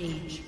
Rampage.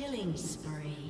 Killing spree.